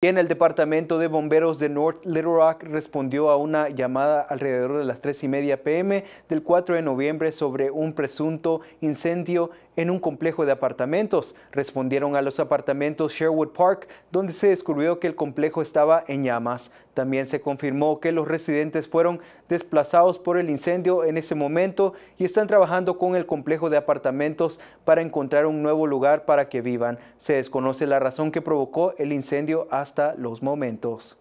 En el departamento de bomberos de North Little Rock respondió a una llamada alrededor de las 3 y media pm del 4 de noviembre sobre un presunto incendio en un complejo de apartamentos. Respondieron a los apartamentos Sherwood Park, donde se descubrió que el complejo estaba en llamas. También se confirmó que los residentes fueron desplazados por el incendio en ese momento y están trabajando con el complejo de apartamentos para encontrar un nuevo lugar para que vivan. Se desconoce la razón que provocó el incendio los momentos.